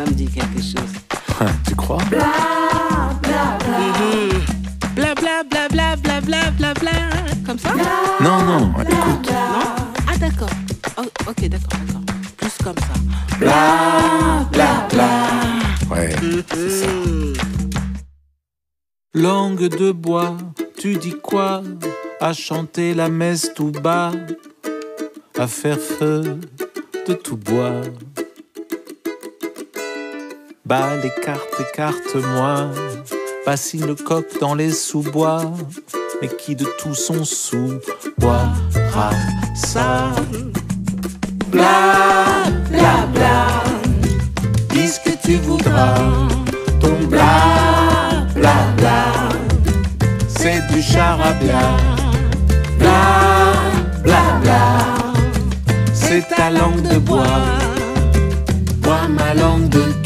Ça me dit quelque chose. Hein, tu crois? Bla bla bla. Mm. Bla bla bla bla bla bla bla bla. Comme ça? Non, non, écoute. Non? Ah d'accord. Oh, ok, d'accord, d'accord. Plus comme ça. Bla bla bla. Ouais, mhm. c'est ça. Langue de bois, tu dis quoi? À chanter la messe tout bas, à faire feu de tout bois. Bas les cartes, écarte-moi, bassine le coq dans les sous-bois, mais qui de tout son sous boira ça Bla, bla, bla, dis ce que tu voudras, ton bla, bla, bla, c'est du charabia. Bla, bla, bla, c'est ta langue de bois, moi ma langue de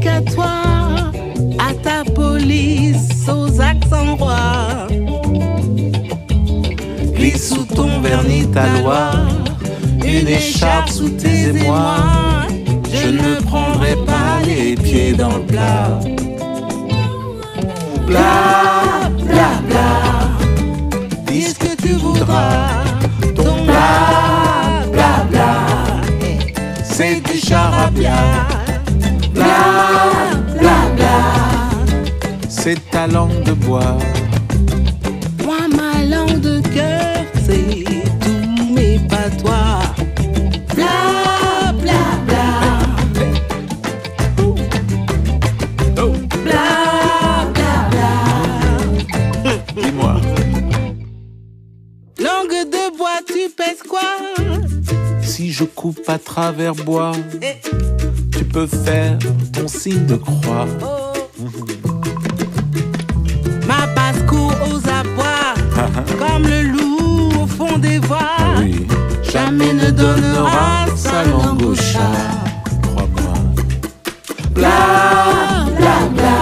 qu'à toi, à ta police, aux accents rois. Glisse sous ton vernis ta loi, une écharpe sous tes émois. Je ne prendrai pas les pieds dans le plat. Bla, bla, bla, dis ce que tu voudras. Ton bla, bla, bla, c'est du charabia. Bla, c'est ta langue de bois. Moi, ma langue de cœur, c'est tout, mais pas toi. Bla, bla, bla. Bla, bla, bla. Dis-moi. Langue de bois, tu pèses quoi? Si je coupe à travers bois, Eh, tu peux faire ton signe de croix. oh. Donnera sa langue au chat. crois-moi. Bla, bla, bla.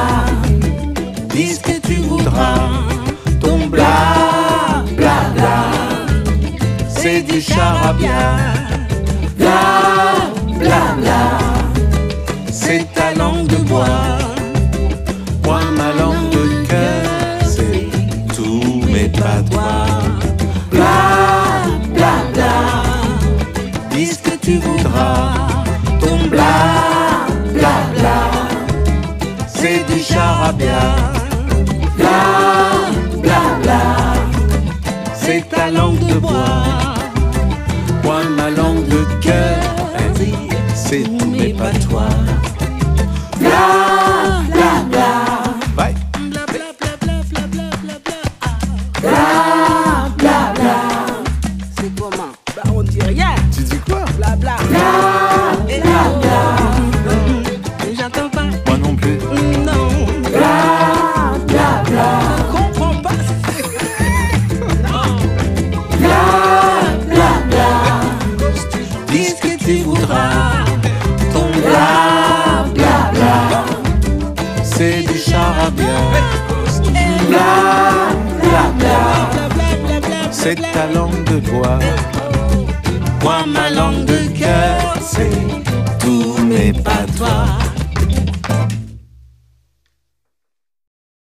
Dis ce que tu voudras, ton bla, bla, bla, c'est du charabia. Bla, bla, bla, c'est ta langue de bois. Du charabia. Bla, bla, bla, c'est ta langue de bois. Moi, ma langue de cœur, c'est tout, mais pas toi. Bla, bla, bla, bye. Bla, bla, bla, bla, bla, bla, bla, bla. Bla, bla, bla. C'est comment? Bah, on dit rien. Tu dis quoi? Bla, bla. Et C'est ta langue de bois. Moi, ma langue de cœur, c'est tout, mais pas toi.